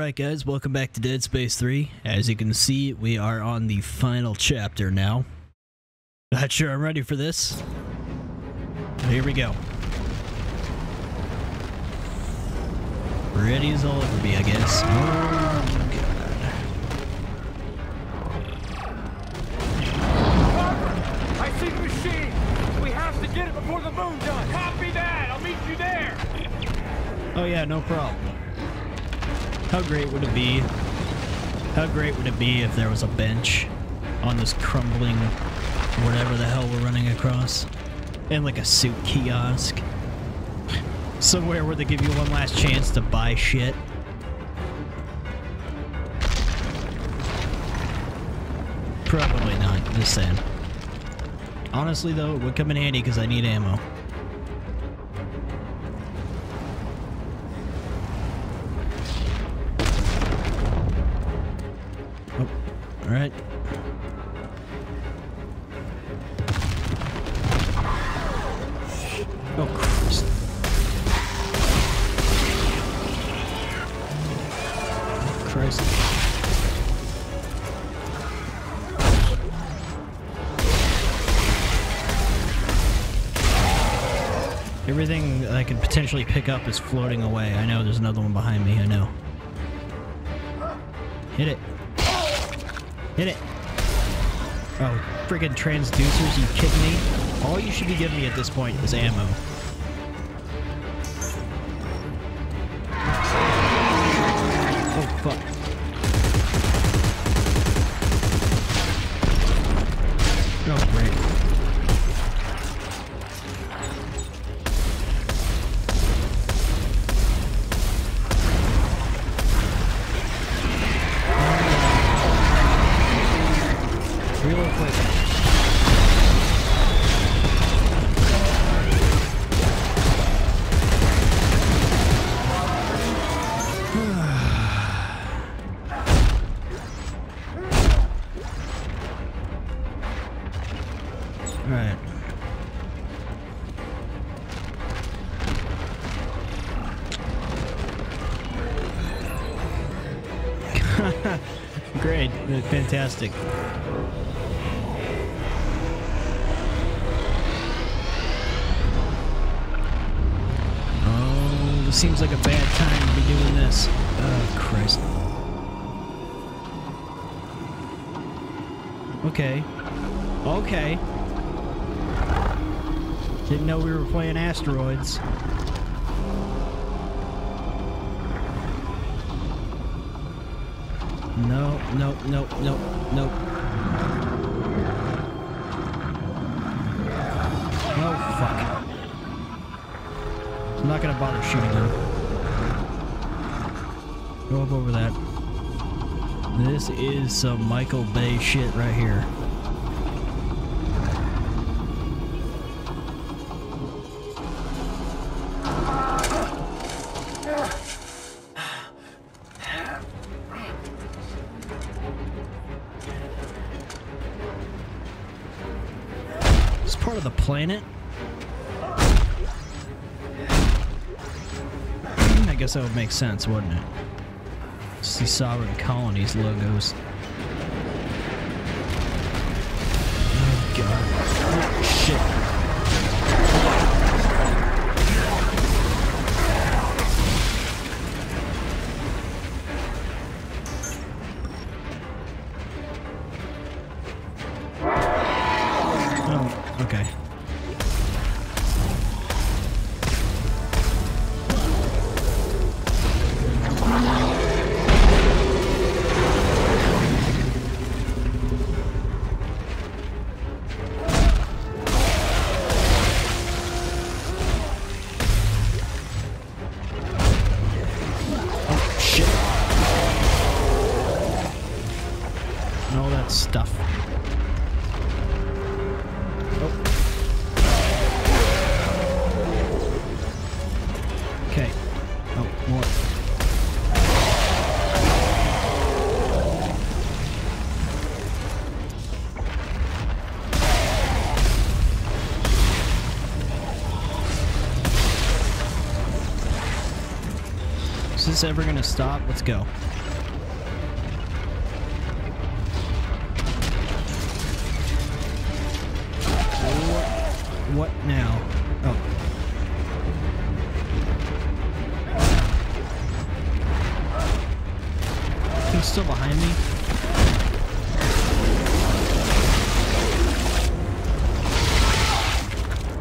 Alright guys, welcome back to Dead Space 3. As you can see, we are on the final chapter now. Not sure I'm ready for this. Here we go. Ready as I'll ever be, I guess. Oh, I see the machine. We have to get it before the moon does. Copy that. I'll meet you there. Oh yeah, no problem. How great would it be? How great would it be if there was a bench on this crumbling whatever the hell we're running across? And like a suit kiosk. Somewhere where they give you one last chance to buy shit. Probably not, just saying. Honestly though, it would come in handy because I need ammo. Alright. Oh, Christ. Christ. Everything I could potentially pick up is floating away. I know there's another one behind me. I know. Hit it. Hit it. Oh, friggin' transducers, you kidding me? All you should be giving me at this point is ammo. Fantastic. Oh, this seems like a bad time to be doing this. Oh, Christ. Okay. Okay. Didn't know we were playing asteroids. No, no, no, no, no. Oh, fuck. I'm not gonna bother shooting him. Go up over that. This is some Michael Bay shit right here. Guess that would make sense, wouldn't it? See sovereign colonies logos. Oh god. Oh, shit. This ever gonna stop? Let's go. What, what now? Oh. He's still behind me.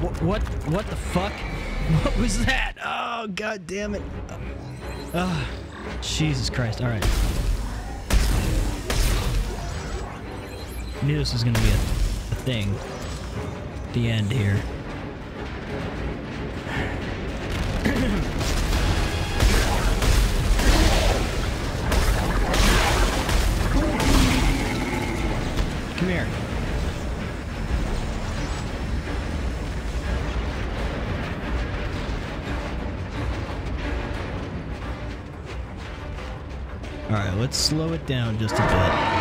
What, what, what the fuck? What was that? Oh, god damn it. Jesus Christ. Alright. Knew this was gonna be a, a thing. The end here. Come here. Alright, let's slow it down just a bit.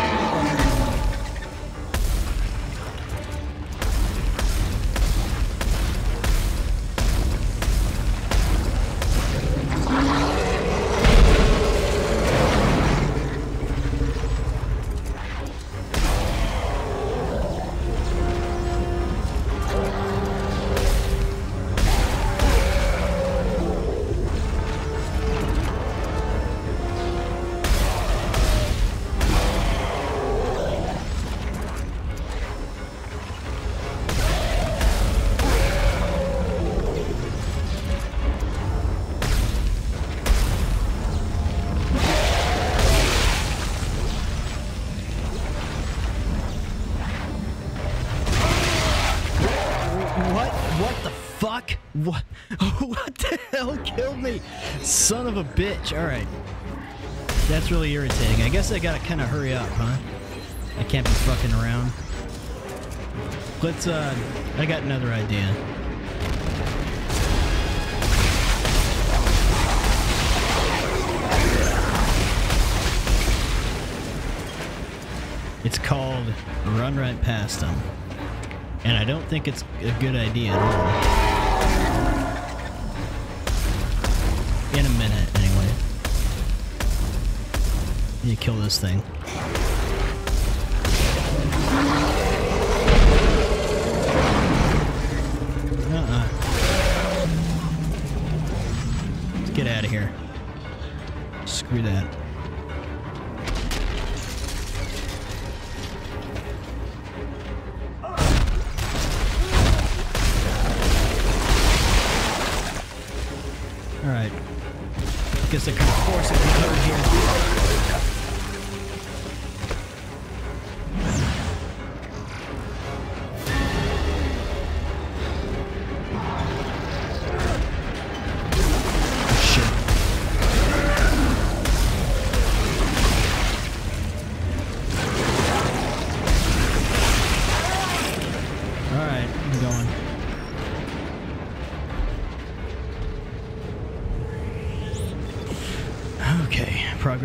What? The fuck? What? What the hell killed me? Son of a bitch. Alright. That's really irritating. I guess I gotta kind of hurry up, huh? I can't be fucking around. Let's, uh, I got another idea. It's called Run Right Past Them. And I don't think it's a good idea at all. In a minute, anyway. You kill this thing. Guess I can force it here.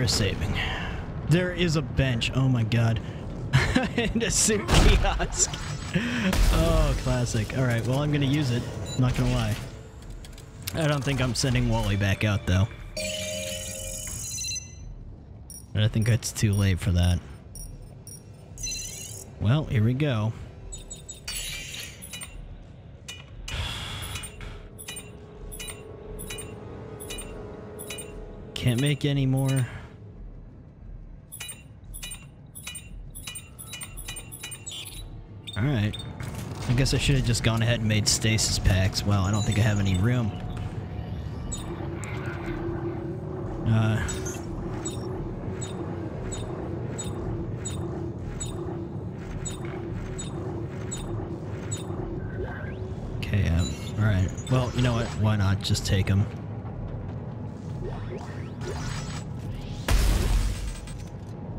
Progress saving. There is a bench. Oh my god. and a suit kiosk. oh, classic. Alright, well, I'm gonna use it. Not gonna lie. I don't think I'm sending Wally back out, though. But I think it's too late for that. Well, here we go. Can't make any more. Alright. I guess I should have just gone ahead and made stasis packs. Well, I don't think I have any room. Uh... Okay, um, alright. Well, you know what? Why not? Just take them.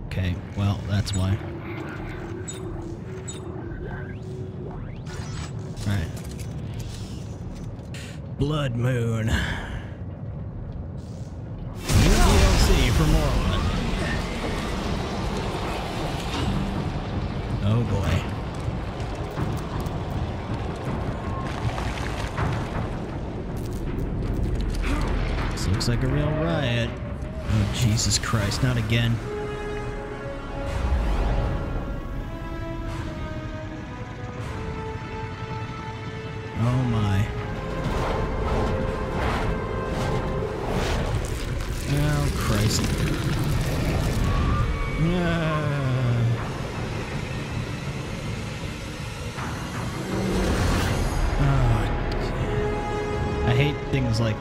Okay, well, that's why. Blood Moon. New DLC for Morrowind. Oh boy. This looks like a real riot. Oh, Jesus Christ, not again. Oh my.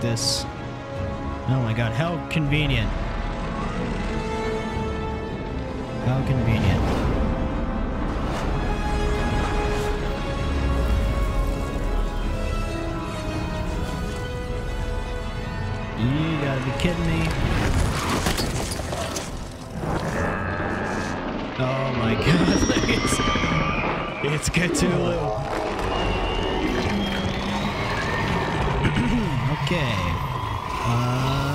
this. Oh my god, how convenient. How convenient. You gotta be kidding me. Oh my god, it's, it's Cthulhu. Okay. Uh...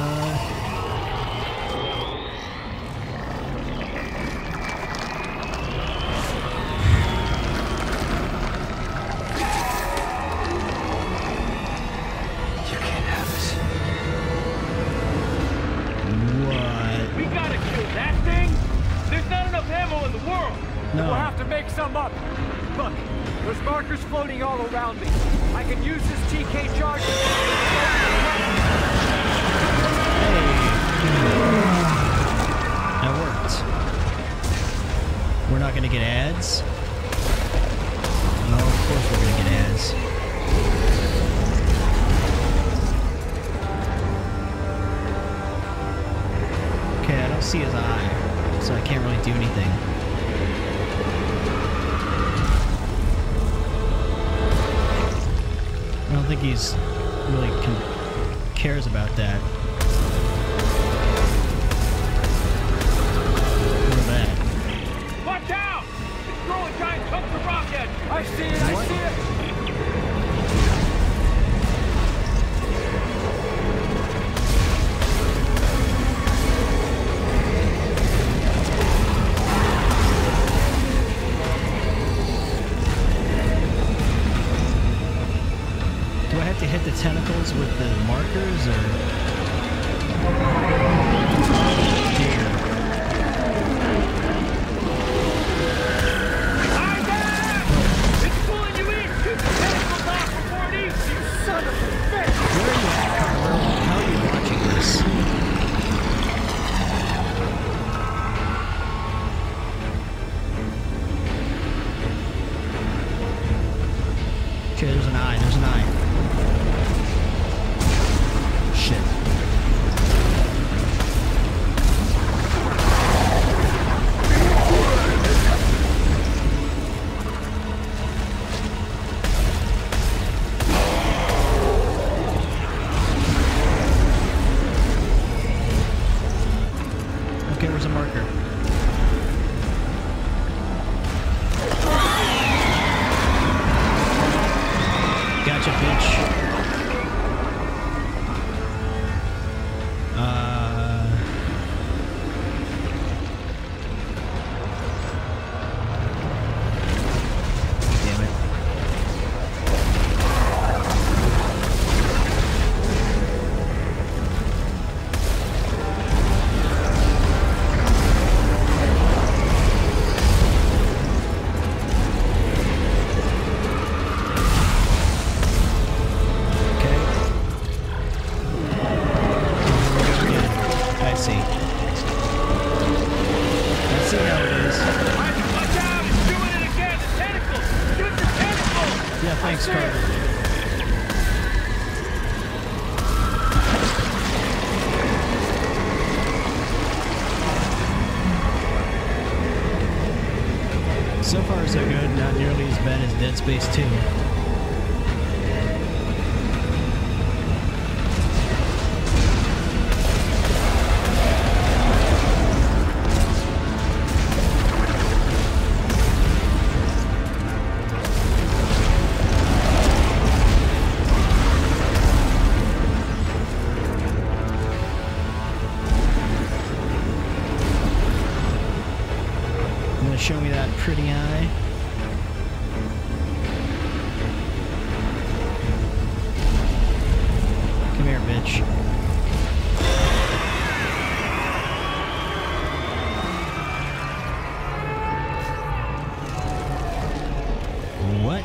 that. Or that. Watch out! It's throwing giant chunks of rock at you! I see it, what? I see it! to hit the tentacles with the markers or Dead Space 2.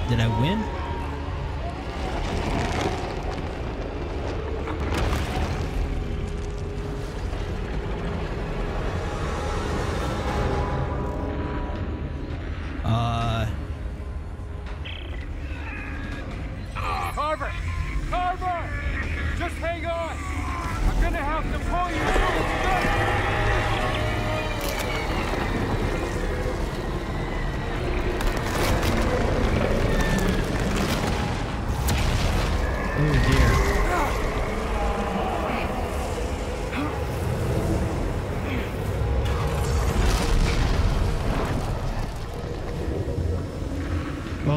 Did I win?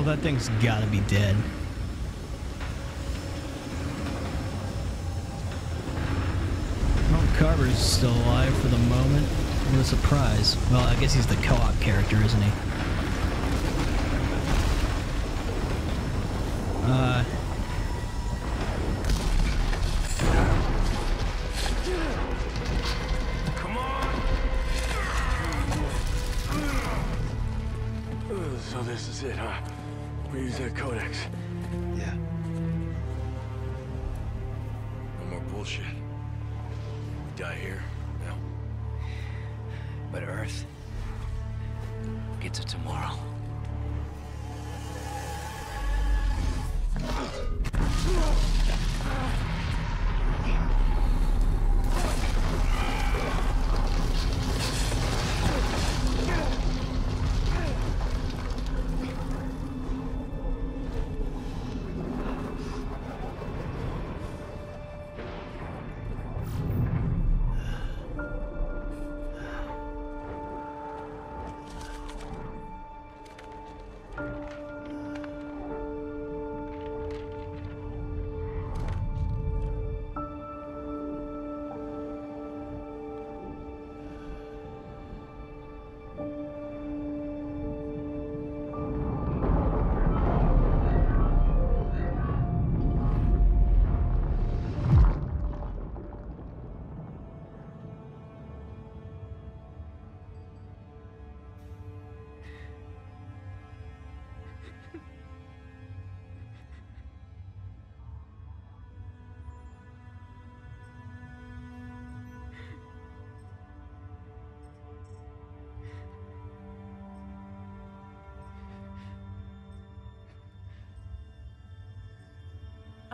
That thing's gotta be dead. Well, Carver's still alive for the moment. What a surprise. Well, I guess he's the co-op character, isn't he? Uh... So this is it, huh? We use that codex. Yeah. No more bullshit. We die here. No. But Earth gets it tomorrow.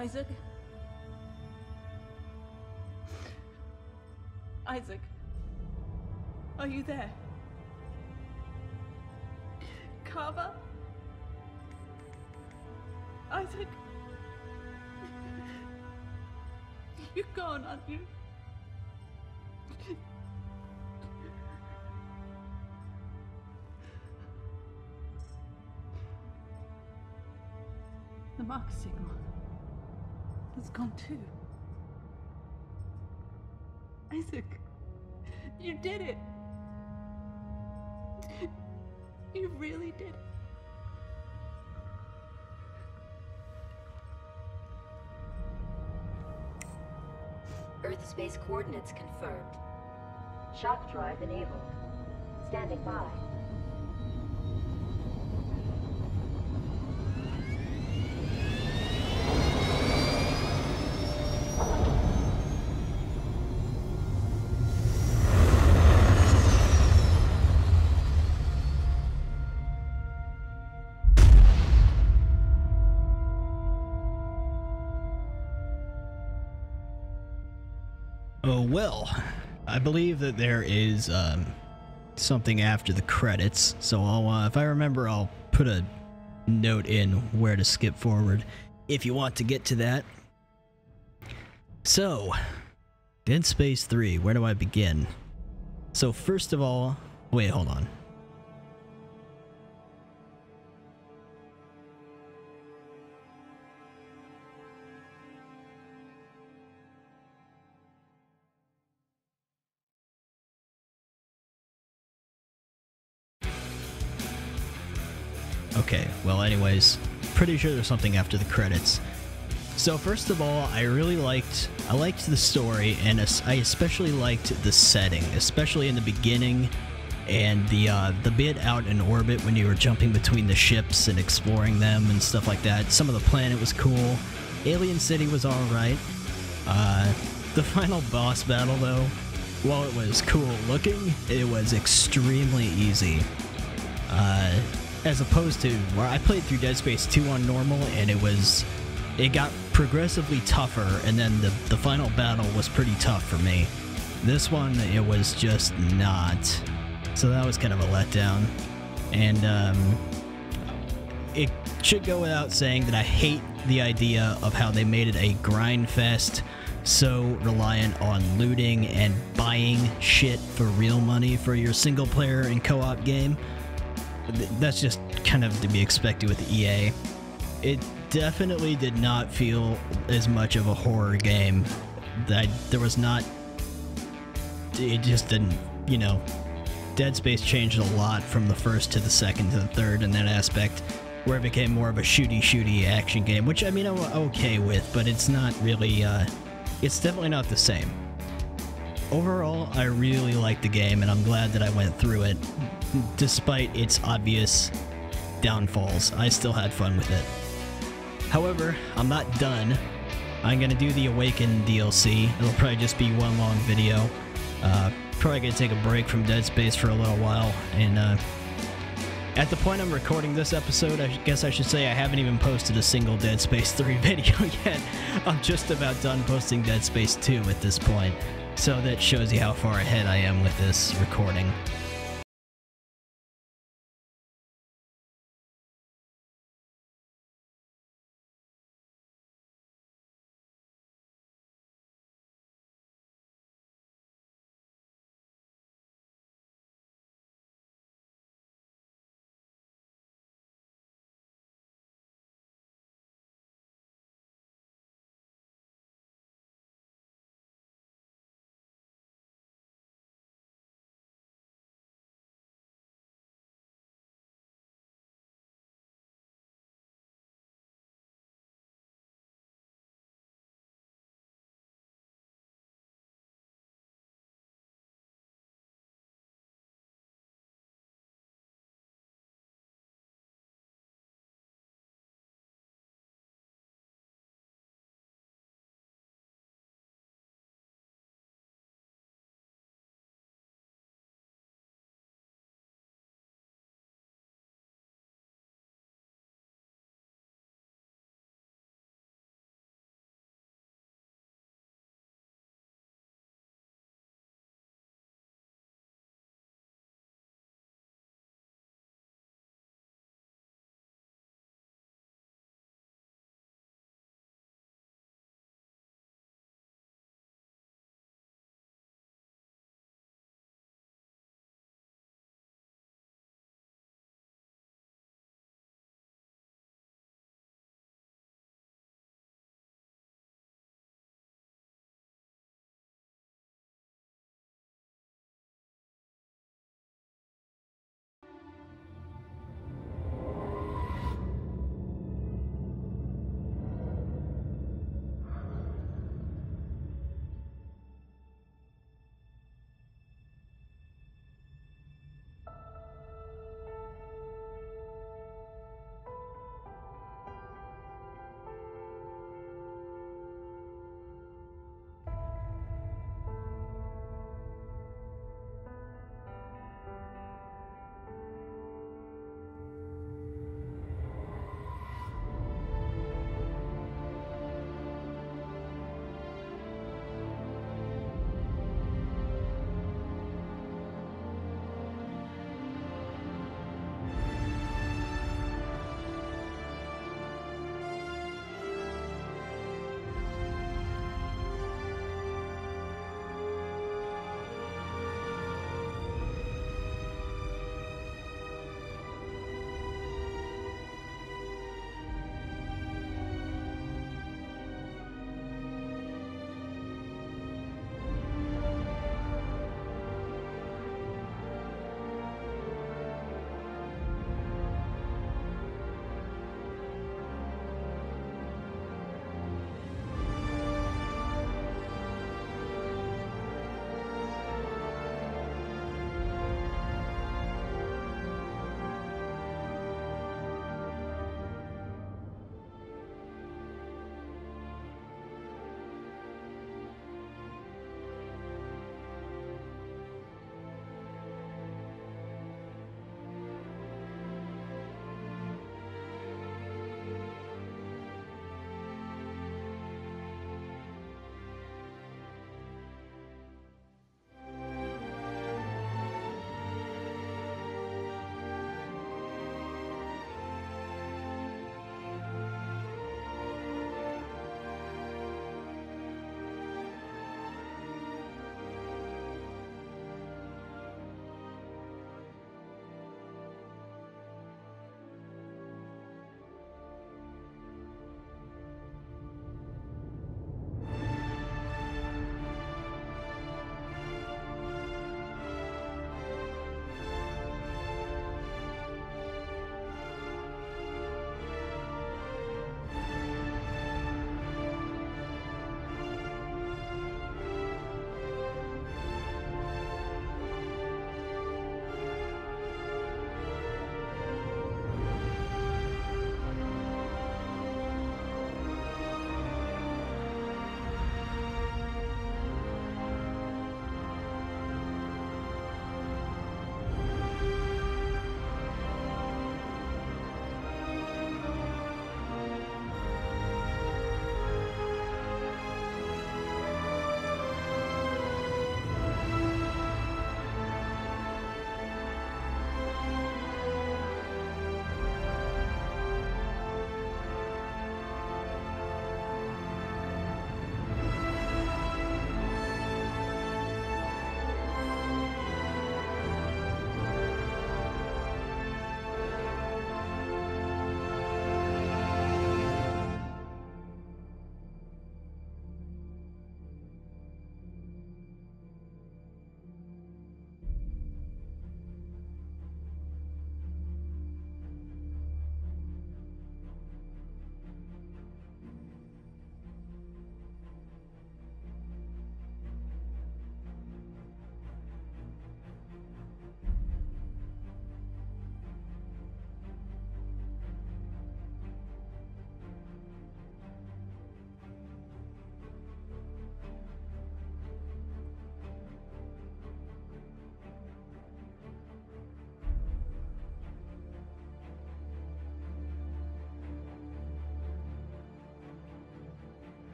Isaac? Isaac? Are you there? Carver? Isaac? You're gone, aren't you? The mark signal has gone too. Isaac, you did it. You really did. Earth space coordinates confirmed. Shock drive enabled. Standing by. Oh well, I believe that there is um, something after the credits. So uh, if I remember, I'll put a note in where to skip forward if you want to get to that. So, Dead Space 3, where do I begin? So first of all, wait, hold on. Well, anyways, pretty sure there's something after the credits. So first of all, I really liked I liked the story, and I especially liked the setting, especially in the beginning. and the uh, the bit out in orbit when you were jumping between the ships and exploring them and stuff like that. Some of the planet was cool. Alien City was all right. Uh, the final boss battle, though, while it was cool looking, it was extremely easy. Uh, as opposed to where I played through Dead Space 2 on normal, and it was it got progressively tougher, and then the the final battle was pretty tough for me. This one, it was just not. So that was kind of a letdown, and um, it should go without saying that I hate the idea of how they made it a grind fest, so reliant on looting and buying shit for real money for your single player and co op game. Th- That's just kind of to be expected with EA. It definitely did not feel as much of a horror game. That there was not. It just didn't, you know. Dead Space changed a lot from the first to the second to the third in that aspect, where it became more of a shooty shooty action game, which I mean I'm okay with, but it's not really. Uh, it's definitely not the same. Overall, I really like the game, and I'm glad that I went through it, despite its obvious downfalls. I still had fun with it. However, I'm not done. I'm gonna do the Awakened DLC. It'll probably just be one long video. Uh, probably gonna take a break from Dead Space for a little while, and uh, at the point I'm recording this episode, I guess I should say I haven't even posted a single Dead Space 3 video yet. I'm just about done posting Dead Space 2 at this point, so that shows you how far ahead I am with this recording.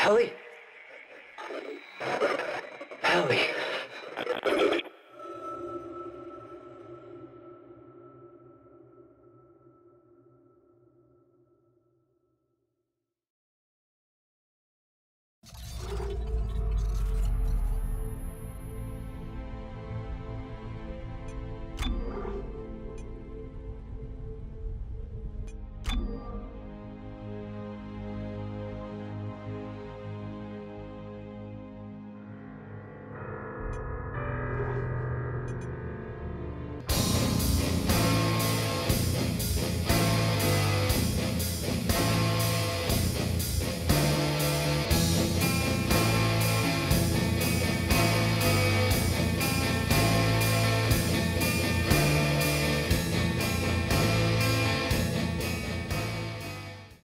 Ellie? Ellie.